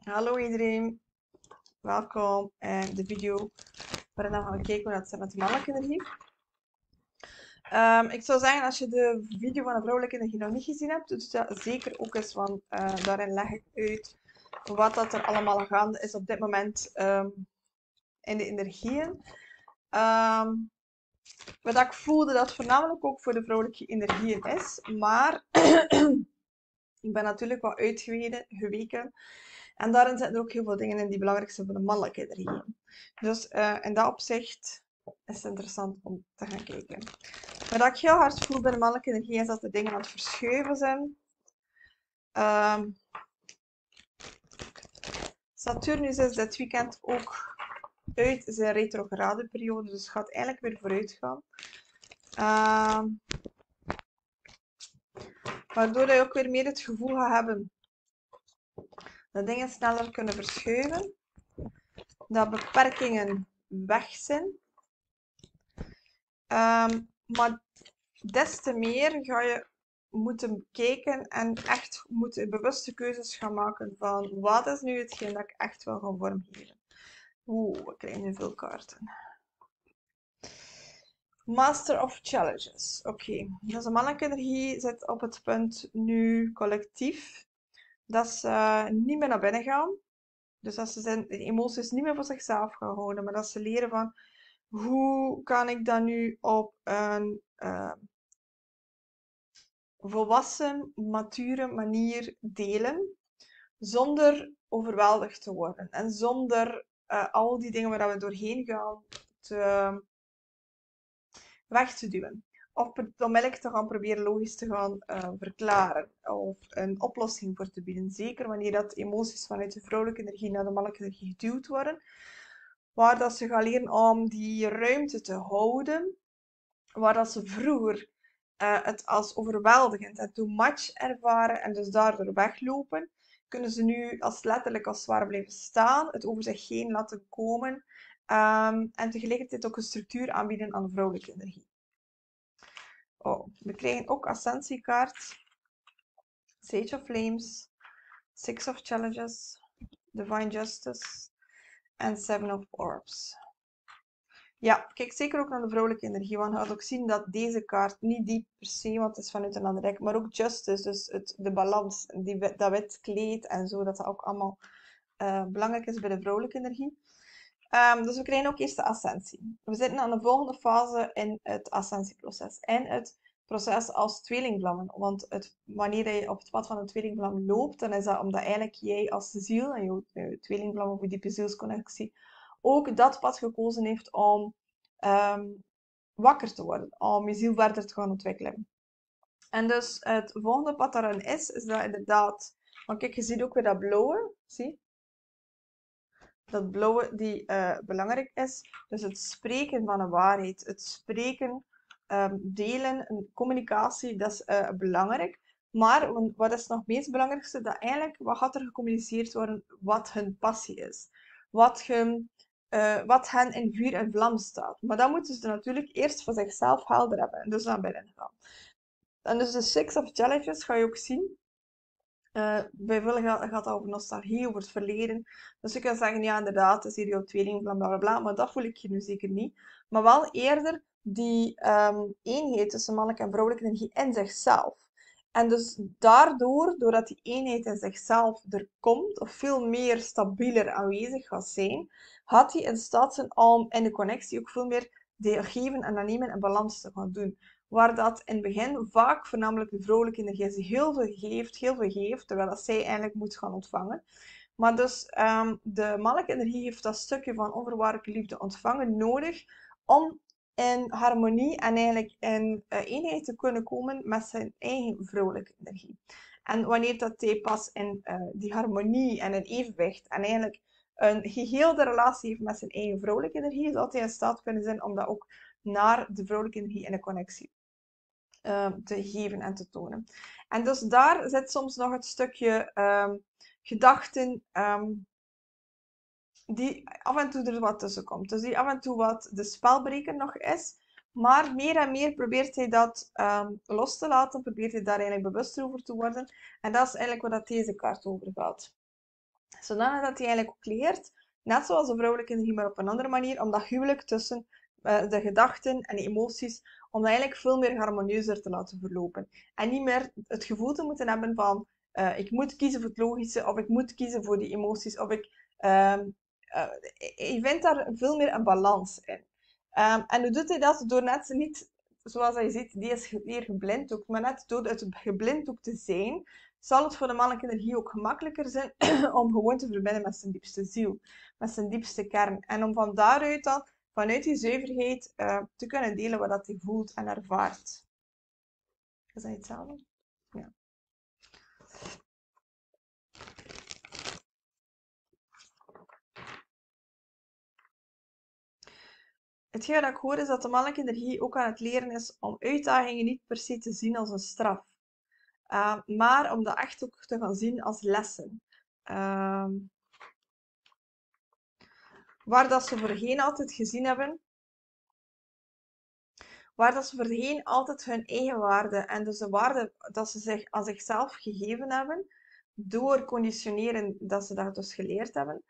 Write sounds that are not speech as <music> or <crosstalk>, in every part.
Hallo iedereen, welkom in de video waarin we gaan kijken hoe dat zit met de mannelijke energie. Ehm, ik zou zeggen, als je de video van de vrouwelijke energie nog niet gezien hebt, doe dat zeker ook eens, want uh, daarin leg ik uit wat dat er allemaal gaande is op dit moment um, in de energieën. Um, wat ik voelde dat voornamelijk ook voor de vrouwelijke energieën is, maar <clears throat> ik ben natuurlijk wat uitgeweken en daarin zitten er ook heel veel dingen in die belangrijk zijn voor de mannelijke energie. Dus uh, in dat opzicht is het interessant om te gaan kijken. Wat ik heel hard voel bij de mannelijke energie is dat de dingen aan het verschuiven zijn. Um, Saturnus is dit weekend ook uit zijn retrograde periode, dus gaat eigenlijk weer vooruit gaan. Um, waardoor je ook weer meer het gevoel gaat hebben dat dingen sneller kunnen verschuiven, dat beperkingen weg zijn. Um, maar des te meer ga je moeten kijken en echt moeten bewuste keuzes gaan maken van wat is nu hetgeen dat ik echt wil gaan vormgeven. Oeh, we krijgen nu veel kaarten. Master of Challenges. Oké, okay. dus energie zit op het punt nu collectief dat ze niet meer naar binnen gaan. Dus dat ze zijn emoties niet meer voor zichzelf gaan houden, maar dat ze leren van hoe kan ik dat nu op een uh, volwassen, mature manier delen, zonder overweldigd te worden en zonder uh, al die dingen waar we doorheen gaan weg te duwen of onmiddellijk te gaan proberen logisch te gaan uh, verklaren of een oplossing voor te bieden. Zeker wanneer dat emoties vanuit de vrouwelijke energie naar de mannelijke energie geduwd worden, waar dat ze gaan leren om die ruimte te houden, waar dat ze vroeger uh, het als overweldigend en too much ervaren en dus daardoor weglopen, kunnen ze nu als letterlijk als zwaar blijven staan, het over zich heen laten komen um, en tegelijkertijd ook een structuur aanbieden aan de vrouwelijke energie. Oh, we krijgen ook Ascensiekaart. Sage of Flames. Six of Challenges. Divine Justice. En Seven of Orbs. Ja, kijk zeker ook naar de vrouwelijke energie. Want je gaat ook zien dat deze kaart niet die per se, want het is vanuit een ander rijk, maar ook justice, dus het, de balans, die, dat wit kleed en zo, dat dat ook allemaal uh, belangrijk is bij de vrouwelijke energie. Um, dus we krijgen ook eerst de ascensie. We zitten aan de volgende fase in het ascensieproces. En het proces als tweelingvlammen. Want het, wanneer je op het pad van een tweelingvlam loopt, dan is dat omdat eigenlijk jij als ziel en je tweelingvlam of je diepe zielsconnectie ook dat pad gekozen heeft om um, wakker te worden, om je ziel verder te gaan ontwikkelen. En dus het volgende pad daarin is, is dat inderdaad, want kijk, je ziet ook weer dat blauwe, zie dat blauwe die uh, belangrijk is. Dus het spreken van een waarheid, het spreken, um, delen, communicatie, dat is uh, belangrijk. Maar wat is nog het meest belangrijkste? Dat eigenlijk, wat gaat er gecommuniceerd worden, wat hun passie is. Wat, hun, uh, wat hen in vuur en vlam staat. Maar dat moeten ze natuurlijk eerst voor zichzelf helder hebben. En dus naar binnen gaan. En dus de Six of Challenges ga je ook zien uh, bij veel gaat, het over nostalgie, over het verleden. Dus je kan zeggen, ja, inderdaad, het is hier jouw tweeling, bla bla bla, maar dat voel ik je nu zeker niet. Maar wel eerder die um, eenheid tussen mannelijke en vrouwelijke energie in zichzelf. En dus daardoor, doordat die eenheid in zichzelf er komt, of veel meer stabieler aanwezig gaat zijn, had hij in staat zijn om in de connectie ook veel meer de geven en nemen en balans te gaan doen waar dat in het begin vaak voornamelijk de vrouwelijke energie heel veel geeft, heel veel geeft, terwijl dat zij eigenlijk moet gaan ontvangen. Maar dus um, de mannelijke energie heeft dat stukje van onvoorwaardelijke liefde ontvangen nodig om in harmonie en eigenlijk in uh, eenheid te kunnen komen met zijn eigen vrouwelijke energie. En wanneer dat hij pas in uh, die harmonie en in evenwicht en eigenlijk een geheelde relatie heeft met zijn eigen vrouwelijke energie, zal hij in staat kunnen zijn om dat ook naar de vrouwelijke energie in een connectie um, te geven en te tonen. En dus daar zit soms nog het stukje um, gedachten um, die af en toe er wat tussen komt. Dus die af en toe wat de spelbreker nog is. Maar meer en meer probeert hij dat los te laten, probeert hij daar eigenlijk bewuster over te worden. En dat is eigenlijk wat deze kaart over gaat. Zodanig dat hij eigenlijk ook net zoals de vrouwelijke energie, maar op een andere manier, om dat huwelijk tussen de gedachten en de emoties, om eigenlijk veel meer harmonieuzer te laten verlopen. En niet meer het gevoel te moeten hebben van, uh, ik moet kiezen voor het logische, of ik moet kiezen voor die emoties, of ik... Uh, je vindt daar veel meer een balans in. Um, en hoe doet hij dat? Door net niet, zoals je ziet, die is hier geblinddoekt, maar net door het geblinddoekt te zijn, zal het voor de mannelijke energie ook gemakkelijker zijn <clears throat> om gewoon te verbinden met zijn diepste ziel, met zijn diepste kern. En om van daaruit dan, vanuit die zuiverheid, uh, te kunnen delen wat dat hij voelt en ervaart. Is dat hetzelfde? Ja. Hetgeen dat ik hoor is dat de mannelijke energie ook aan het leren is om uitdagingen niet per se te zien als een straf. Uh, maar om dat echt ook te gaan zien als lessen. Uh, waar dat ze voorheen altijd gezien hebben, waar dat ze voorheen altijd hun eigen waarde en dus de waarde dat ze zich aan zichzelf gegeven hebben, door conditioneren dat ze dat dus geleerd hebben,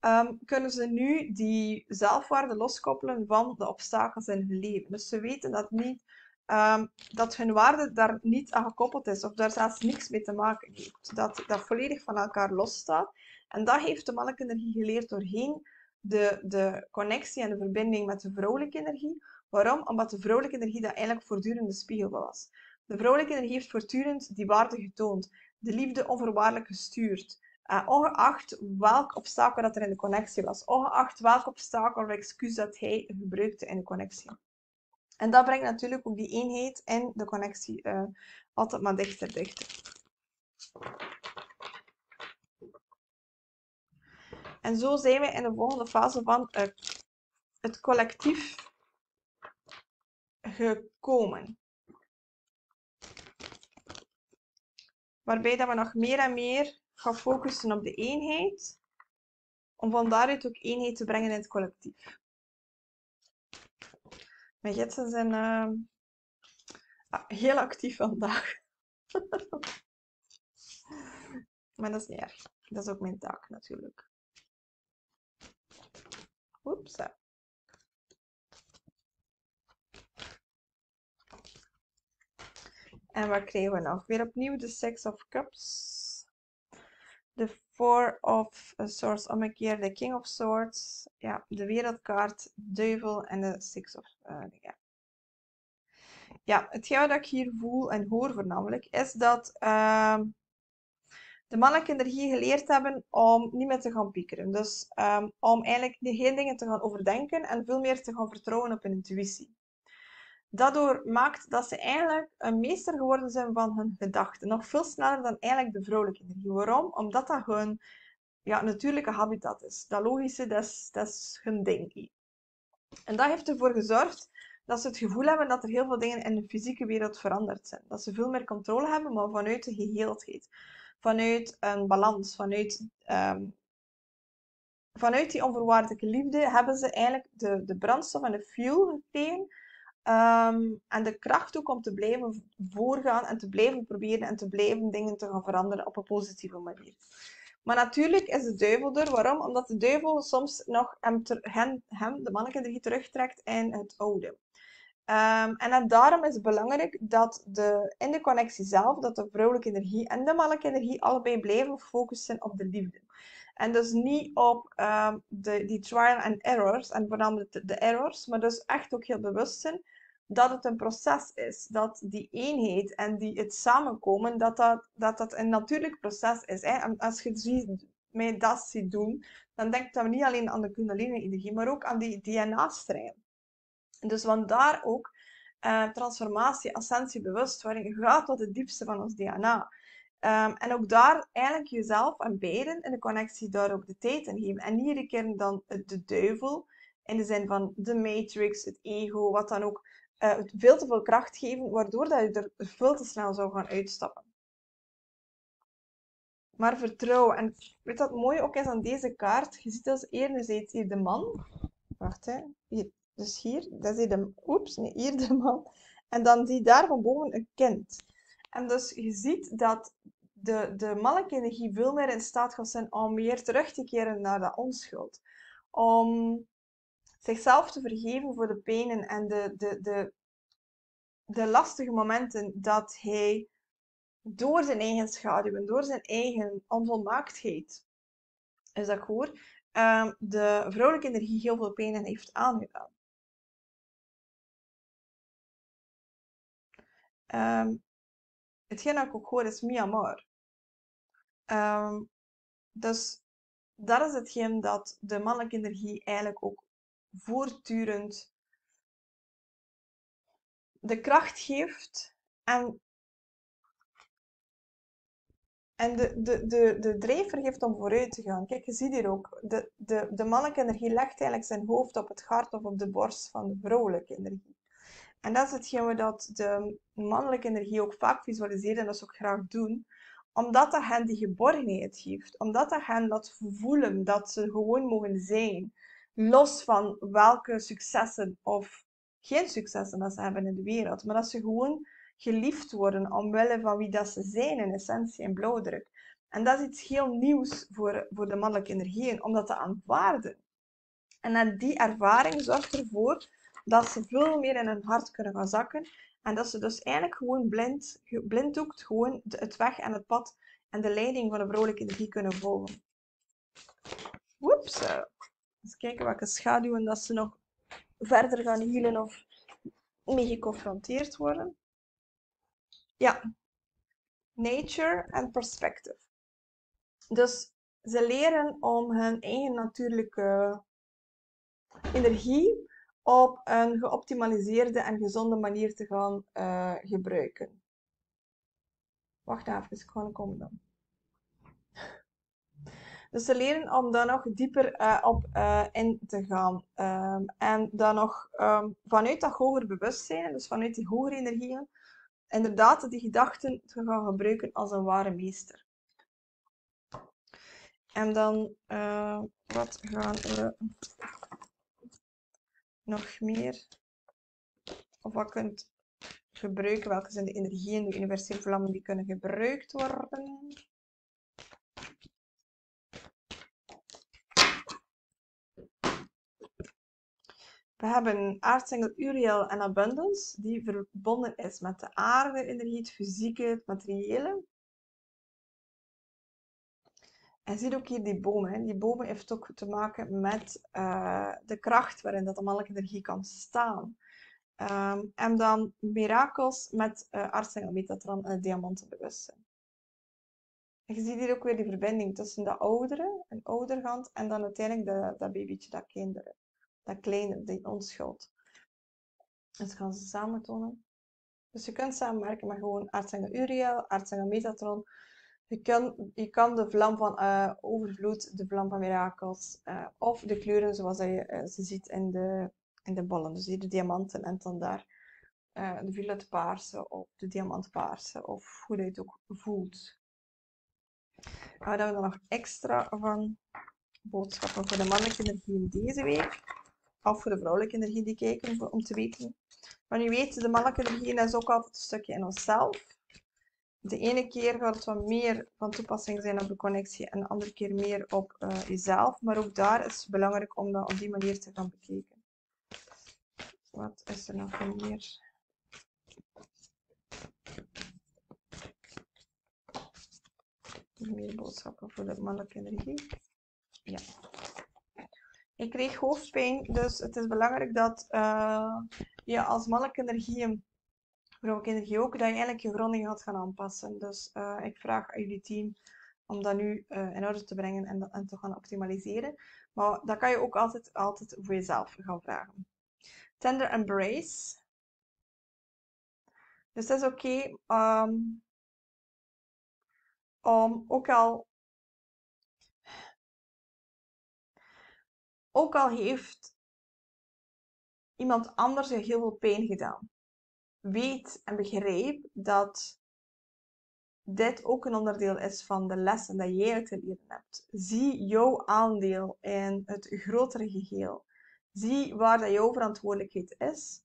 um, kunnen ze nu die zelfwaarde loskoppelen van de obstakels in hun leven. Dus ze weten dat, niet, um, dat hun waarde daar niet aan gekoppeld is of daar zelfs niks mee te maken heeft. Dat dat volledig van elkaar losstaat. En dat heeft de mannelijke energie geleerd doorheen de, de connectie en de verbinding met de vrouwelijke energie. Waarom? Omdat de vrouwelijke energie dat eigenlijk voortdurend de spiegel was. De vrouwelijke energie heeft voortdurend die waarde getoond, de liefde onvoorwaardelijk gestuurd. Uh, ongeacht welk obstakel dat er in de connectie was. Ongeacht welk obstakel of excuus dat hij gebruikte in de connectie. En dat brengt natuurlijk ook die eenheid en de connectie uh, altijd maar dichter, dichter. En zo zijn we in de volgende fase van het collectief gekomen. Waarbij dat we nog meer en meer ga focussen op de eenheid, om van daaruit ook eenheid te brengen in het collectief. Mijn gidsen zijn uh, heel actief vandaag. <laughs> maar dat is niet erg. Dat is ook mijn taak natuurlijk. Oeps. En wat krijgen we nog? Weer opnieuw de Six of Cups de Four of Swords omgekeerd, de King of Swords, ja, de wereldkaart, duivel en de Six of... Uh, ja. ja, hetgeen dat ik hier voel en hoor voornamelijk, is dat uh, de mannelijke energie geleerd hebben om niet meer te gaan piekeren. Dus um, om eigenlijk geen dingen te gaan overdenken en veel meer te gaan vertrouwen op hun intuïtie. Daardoor maakt dat ze eigenlijk een meester geworden zijn van hun gedachten. Nog veel sneller dan eigenlijk de vrouwelijke energie. Waarom? Omdat dat hun ja, natuurlijke habitat is. Dat logische, dat is, dat is hun ding. En dat heeft ervoor gezorgd dat ze het gevoel hebben dat er heel veel dingen in de fysieke wereld veranderd zijn. Dat ze veel meer controle hebben, maar vanuit de geheeldheid. Vanuit een balans, vanuit, um, vanuit die onvoorwaardelijke liefde hebben ze eigenlijk de, de brandstof en de fuel gekregen Ehm, en de kracht ook om te blijven voorgaan en te blijven proberen en te blijven dingen te gaan veranderen op een positieve manier. Maar natuurlijk is de duivel er. Waarom? Omdat de duivel soms nog hem, de mannelijke energie, terugtrekt in het oude. Um, en daarom is het belangrijk dat de, in de connectie zelf, dat de vrouwelijke energie en de mannelijke energie allebei blijven focussen op de liefde. En dus niet op um, de, die trial and errors, en voornamelijk de, errors, maar dus echt ook heel bewust zijn dat het een proces is. Dat die eenheid en die, het samenkomen, dat dat, dat, dat een natuurlijk proces is. En als je ziet, mij dat ziet doen, dan denk je niet alleen aan de kundalini-energie, maar ook aan die DNA-strijd. Dus want daar ook uh, transformatie, ascensie, bewustwording gaat tot het diepste van ons DNA. Um, en ook daar eigenlijk jezelf en beiden in de connectie daar ook de tijd in geven. En iedere keer dan de duivel, in de zin van de matrix, het ego, wat dan ook uh, veel te veel kracht geven, waardoor dat je er veel te snel zou gaan uitstappen. Maar vertrouw. En weet wat mooi ook is aan deze kaart? Je ziet als enerzijds hier de man. Wacht, hè. Hier, dus hier, dat is hier de... Oeps, nee, hier de man. En dan zie je daar van boven een kind. En dus je ziet dat de, de mannelijke energie veel meer in staat gaat zijn om meer terug te keren naar de onschuld. Om zichzelf te vergeven voor de pijnen en de, de, de, de lastige momenten dat hij door zijn eigen schaduwen, door zijn eigen onvolmaaktheid, is dat goed, um, de vrouwelijke energie heel veel pijn heeft aangedaan. Um, hetgeen dat ik ook hoor is Myanmar. Um, dus dat is hetgeen dat de mannelijke energie eigenlijk ook voortdurend de kracht geeft en, en de, de, de, de drijver geeft om vooruit te gaan. Kijk, je ziet hier ook, de, de, de mannelijke energie legt eigenlijk zijn hoofd op het hart of op de borst van de vrouwelijke energie. En dat is hetgeen dat de mannelijke energie ook vaak visualiseren en dat ze ook graag doen omdat dat hen die geborgenheid geeft. Omdat dat hen laat voelen dat ze gewoon mogen zijn. Los van welke successen of geen successen dat ze hebben in de wereld. Maar dat ze gewoon geliefd worden omwille van wie dat ze zijn in essentie en blauwdruk. En dat is iets heel nieuws voor, voor de mannelijke energieën, om dat te aanvaarden. En die ervaring zorgt ervoor dat ze veel meer in hun hart kunnen gaan zakken. En dat ze dus eigenlijk gewoon blind, blinddoekt gewoon het weg en het pad en de leiding van de vrouwelijke energie kunnen volgen. Oeps. Eens kijken welke schaduwen dat ze nog verder gaan hielen of mee geconfronteerd worden. Ja, nature en perspective. Dus ze leren om hun eigen natuurlijke energie op een geoptimaliseerde en gezonde manier te gaan uh, gebruiken. Wacht even, ik ga komen dan. Dus ze leren om daar nog dieper uh, op uh, in te gaan. Um, en dan nog um, vanuit dat hoger bewustzijn, dus vanuit die hogere energieën, inderdaad die gedachten te gaan gebruiken als een ware meester. En dan, wat gaan we nog meer? Of wat kunt gebruiken? Welke zijn de energieën, de universele vlammen die kunnen gebruikt worden? We hebben aardsengel Uriel en Abundance, die verbonden is met de aarde, energie, het fysieke, het materiële. En ziet ook hier die bomen. Die bomen heeft ook te maken met uh, de kracht waarin dat de mannelijke energie kan staan. Um, en dan mirakels met uh, aardsengel Metatron en het diamantenbewustzijn. En je ziet hier ook weer die verbinding tussen de oudere, een ouderhand, en dan uiteindelijk de, dat babytje, dat kinderen dat kleine, die onschuld. Dus gaan ze samen tonen. Dus je kunt samenwerken met gewoon Artsengel Uriel, Artsengel Metatron. Je kan, je kan de vlam van uh, overvloed, de vlam van mirakels, uh, of de kleuren zoals je uh, ze ziet in de, in de bollen. Dus hier de diamanten en dan daar de violet paarse of de diamantpaarse, of hoe je het ook voelt. Hebben we dan nog extra van boodschappen voor de mannelijke energie in deze week of voor de vrouwelijke energie die kijken, om te weten. Maar nu weet, de mannelijke energie is ook altijd een stukje in onszelf. De ene keer gaat het wat meer van toepassing zijn op de connectie en de andere keer meer op uh, jezelf. Maar ook daar is het belangrijk om dat op die manier te gaan bekijken. Wat is er nog meer? Meer boodschappen voor de mannelijke energie. Ja. Ik kreeg hoofdpijn, dus het is belangrijk dat uh, je als mannelijke energie, energie ook, dat je eigenlijk je gronding gaat gaan aanpassen. Dus uh, ik vraag aan jullie team om dat nu uh, in orde te brengen en, en, te gaan optimaliseren. Maar dat kan je ook altijd, altijd voor jezelf gaan vragen. Tender embrace. Dus het is oké um, om ook al Ook al heeft iemand anders je heel veel pijn gedaan. Weet en begrijp dat dit ook een onderdeel is van de lessen dat jij te leren hebt. Zie jouw aandeel in het grotere geheel. Zie waar dat jouw verantwoordelijkheid is.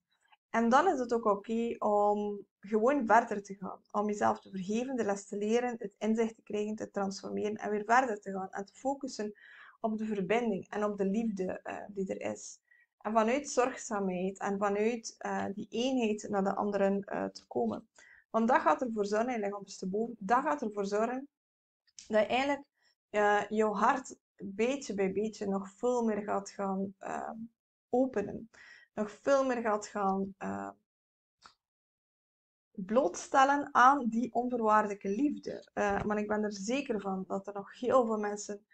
En dan is het ook oké om gewoon verder te gaan. Om jezelf te vergeven, de les te leren, het inzicht te krijgen, te transformeren en weer verder te gaan. En te focussen op de verbinding en op de liefde uh, die er is. En vanuit zorgzaamheid en vanuit uh, die eenheid naar de anderen uh, te komen. Want dat gaat ervoor zorgen, ligt ondersteboven, dat gaat ervoor zorgen dat je eigenlijk jouw hart beetje bij beetje nog veel meer gaat gaan openen. Nog veel meer gaat gaan blootstellen aan die onvoorwaardelijke liefde. Uh, maar ik ben er zeker van dat er nog heel veel mensen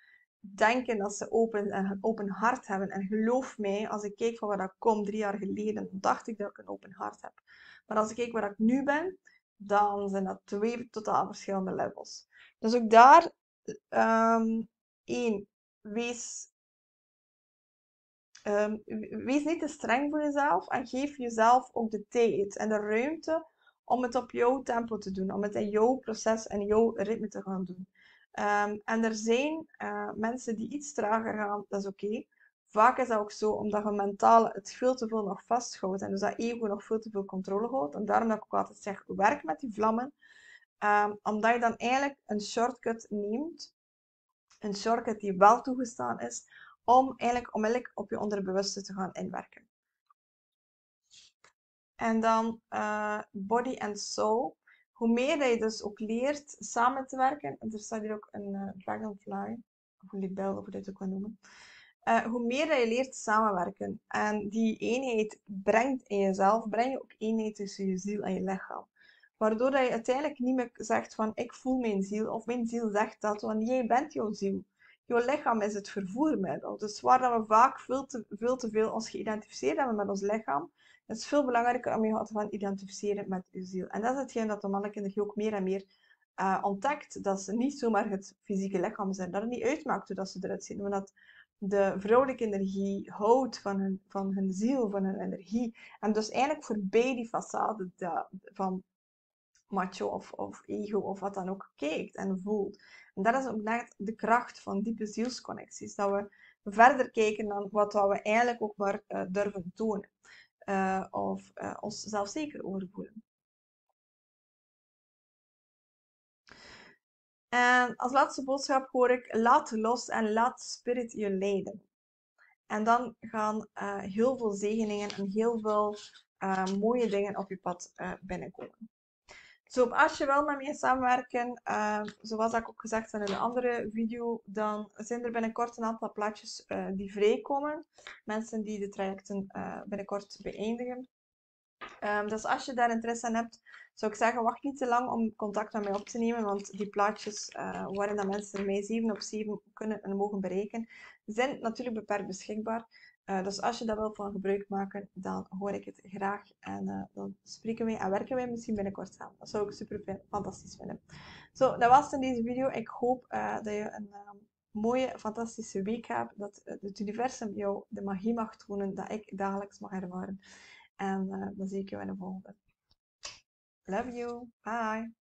denken dat ze open, een open hart hebben. En geloof mij, als ik kijk van waar dat kom drie jaar geleden, dacht ik dat ik een open hart heb. Maar als ik kijk waar ik nu ben, dan zijn dat twee totaal verschillende levels. Dus ook daar, um, één, wees, um, wees niet te streng voor jezelf en geef jezelf ook de tijd en de ruimte om het op jouw tempo te doen, om het in jouw proces en jouw ritme te gaan doen. Um, en er zijn uh, mensen die iets trager gaan, dat is oké. Vaak is dat ook zo omdat je mentaal het veel te veel nog vasthoudt en dus dat ego nog veel te veel controle houdt. En daarom dat ik ook altijd zeg, werk met die vlammen. Um, omdat je dan eigenlijk een shortcut neemt, een shortcut die wel toegestaan is, om eigenlijk onmiddellijk op je onderbewuste te gaan inwerken. En dan uh, body and soul. Hoe meer dat je dus ook leert samen te werken, en er staat hier ook een dragonfly, of een libel, of hoe je dit ook kan noemen. Uh, hoe meer dat je leert samenwerken en die eenheid brengt in jezelf, breng je ook eenheid tussen je ziel en je lichaam. Waardoor dat je uiteindelijk niet meer zegt van ik voel mijn ziel, of mijn ziel zegt dat, want jij bent jouw ziel. Jouw lichaam is het vervoermiddel. Dus waar dat we vaak veel te, veel te veel ons geïdentificeerd hebben met ons lichaam, het is veel belangrijker om je te identificeren met je ziel. En dat is hetgeen dat de mannelijke energie ook meer en meer uh, ontdekt. Dat ze niet zomaar het fysieke lichaam zijn. Dat het niet uitmaakt hoe dat ze eruit zien. Maar dat de vrouwelijke energie houdt van hun, van hun ziel, van hun energie. En dus eigenlijk voorbij die façade van macho of, of ego of wat dan ook kijkt en voelt. En dat is ook net de kracht van diepe zielsconnecties. Dat we verder kijken dan wat we eigenlijk ook maar uh, durven tonen uh, of uh, ons zelfzeker overvoelen. En als laatste boodschap hoor ik: laat los en laat spirit je leiden. En dan gaan uh, heel veel zegeningen en heel veel mooie dingen op je pad binnenkomen. Zo, als je wel met mij samenwerken, uh, zoals ik ook gezegd heb in de andere video, dan zijn er binnenkort een aantal plaatjes uh, die vrijkomen. Mensen die de trajecten uh, binnenkort beëindigen. Um, dus als je daar interesse in hebt, zou ik zeggen, wacht niet te lang om contact met mij op te nemen, want die plaatjes waarin dat mensen mij 7 op 7 kunnen en mogen bereiken, zijn natuurlijk beperkt beschikbaar. Uh, dus als je daar wil van gebruik maken, dan hoor ik het graag. En uh, dan spreken wij en werken wij misschien binnenkort samen. Dat zou ik super fantastisch vinden. Zo, dat was het in deze video. Ik hoop uh, dat je een mooie, fantastische week hebt. Dat het universum jou de magie mag tonen dat ik dagelijks mag ervaren. En dan zie ik jou in de volgende. Love you. Bye.